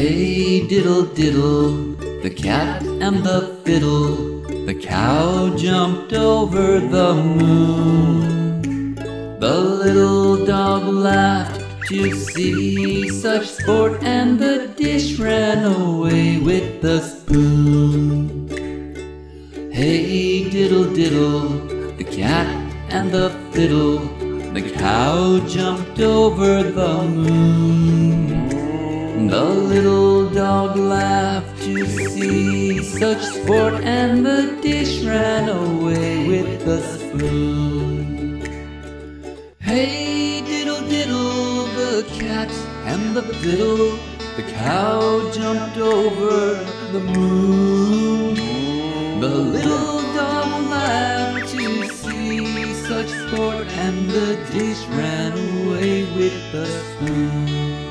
Hey diddle diddle, the cat and the fiddle, the cow jumped over the moon. The little dog laughed to see such sport, and the dish ran away with the spoon. Hey diddle diddle, the cat and the fiddle, the cow jumped over the moon. The little dog laughed to see such sport, and the dish ran away with the spoon. Hey diddle diddle, the cat and the fiddle, the cow jumped over the moon. The little dog laughed to see such sport, and the dish ran away with the spoon.